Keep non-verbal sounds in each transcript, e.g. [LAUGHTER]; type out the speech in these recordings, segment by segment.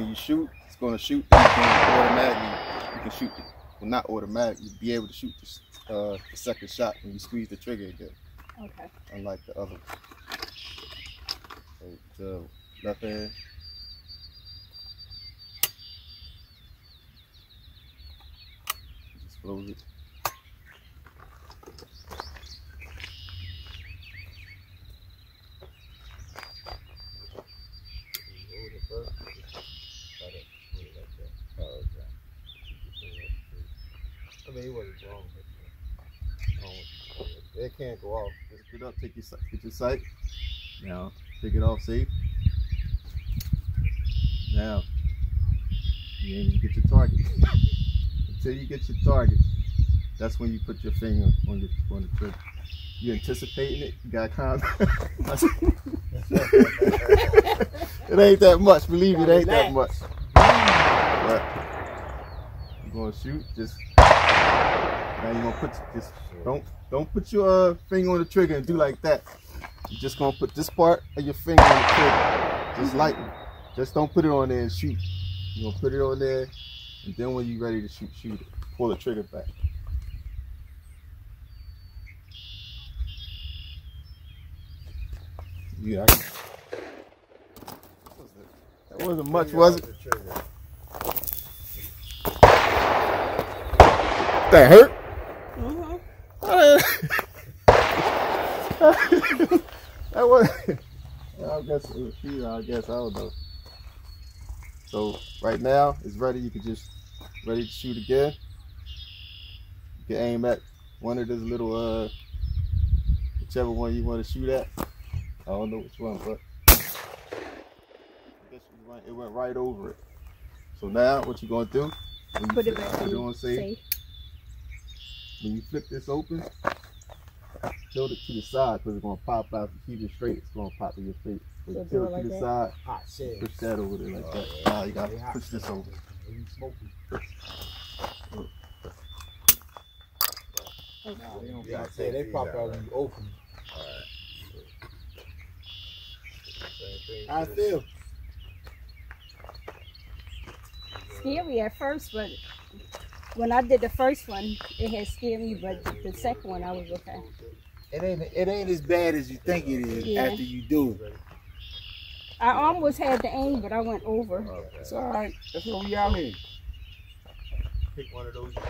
when you shoot, it's going to shoot. And it's going to automatically, you can shoot. The, well, not automatically. Be able to shoot the, uh, the second shot when you squeeze the trigger again, Okay. unlike the other. So the left hand. Just close it. Hold it first. Try to put it like that. Oh, okay. I mean, he wasn't wrong. But, wrong with- It can't go off. Just get up, take your sight, get your sight. Now, take it off see? Now, you aim to get your target. [LAUGHS] Until you get your target, that's when you put your finger on the on the trigger. You anticipating it? You got kind [LAUGHS] It ain't that much. Believe me, it ain't that much. But you're gonna shoot. Just now you're gonna put don't don't put your uh, finger on the trigger and do like that. You're just gonna put this part of your finger on the trigger, just lightly. Just don't put it on there and shoot. You're gonna put it on there, and then when you're ready to shoot, shoot it. Pull the trigger back. Yeah. I- That wasn't much, was it? That hurt? That was. [LAUGHS] I guess it was fever. I guess I don't know. So right now it's ready. You can just ready to shoot again. You can aim at one of those little uh, whichever one you want to shoot at. I don't know which one, but I guess you went, it went right over it. So now what you gonna do? You Put it back on on safe. safe. When you flip this open, tilt it to the side because it's gonna pop out. If you keep it straight, it's gonna pop in your face. So So tilt it it like to the that? side, Hot shit. push that over there like that. Oh, Now you gotta They hot push this shit. over. You smoking. Okay. They don't yeah, pop say they pop out when you open. I feel. Scary at first, but when I did the first one, it had scared me. But the second one, I was okay. It ain't it ain't as bad as you think it is Yeah. after you do it. I almost had the aim, but I went over. It's all right. That's what we out here. Pick one of those. I'm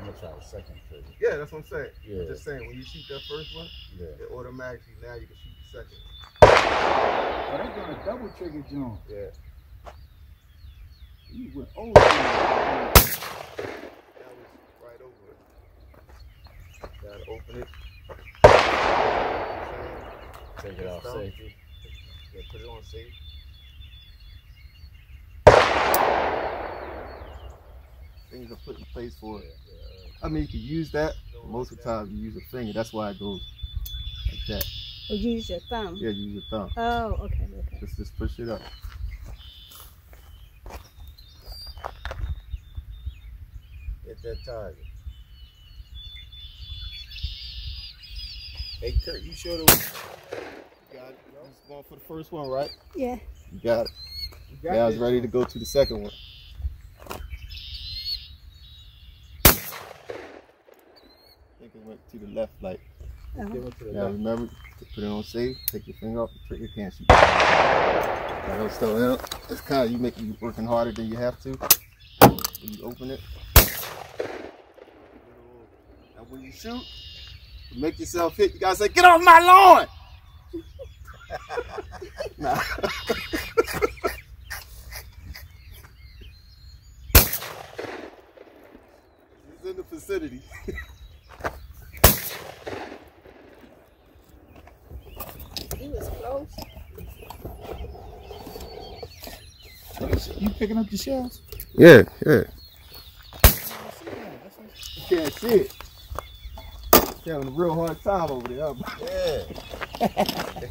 gonna try the second trigger. Yeah, that's what I'm saying. Yeah. I'm just saying when you shoot that first one, Yeah. it automatically now you can shoot the second. Oh, they doing a double trigger joint. Yeah. You went over. That was right over it. Gotta open it. Take it off safe. Yeah, put it on safe. Things are put in place for it. Uh, I mean, you can use that. Most of the time, you use a finger. That's why it goes like that. Oh, or use your thumb. Yeah, you use your thumb. Oh, okay, okay. Just, just push it up. That target. Hey Kurt, you sure the You got it. Just going for the first one, right? Yeah. You got it. you got Now this? it's ready to go to the second one. I think it went to the left, like. Oh. Give the Now left. remember to put it on safe. Take your finger off the trigger. Can't shoot. Now don't slow down. It's kind of you make you working harder than you have to. When you open it. And when you shoot, you make yourself hit. You gotta say, "Get off my lawn!" [LAUGHS] nah. it's in the vicinity. He was close. You picking up the shells? Yeah, yeah. You can't see it. You're having a real hard time over there. huh? Yeah.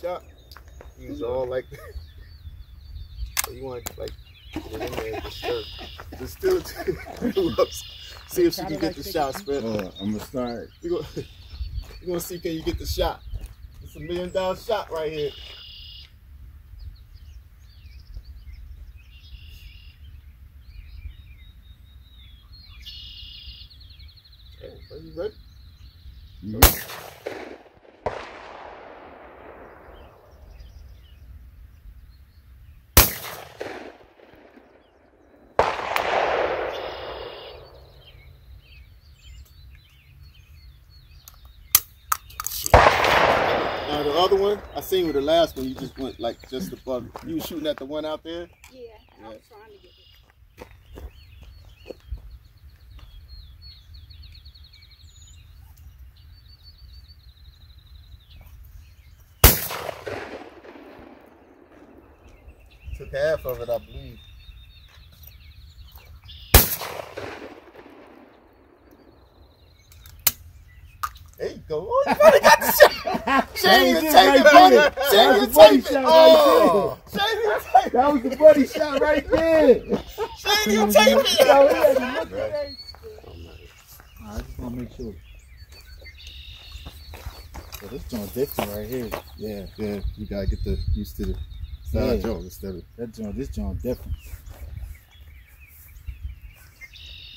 Shot, Use all like. [LAUGHS] you want like get in there and disturb. Still [LAUGHS] see if she can get the shot, Spit. Uh, I'm gonna start. You gonna, [LAUGHS] you gonna see can you get the shot? It's a million dollar shot right here. Hey, are you ready? Now the other one, I seen with the last one, you just went like just above. You was shooting at the one out there. Yeah, I was trying to get it. Took half of it, I believe. There you go. Oh, you finally got the shot. Shane, you That was take it it, right buddy. there. Shane, That you was a buddy take it. shot right Oh, Shane, you take it. That was the buddy shot right there. Shane, you take Yo, it. he had to look at that. I'm not. I just want to make sure. So this joint different right here. Yeah, yeah. You gotta get the used to the side Yeah. joint instead of. That joint, this joint different.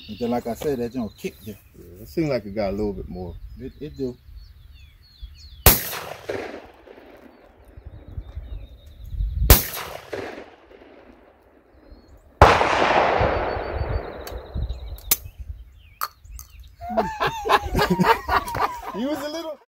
And then, like I said, that joint kick there. Yeah, it seemed like it got a little bit more. It, it do. [LAUGHS] You was a little.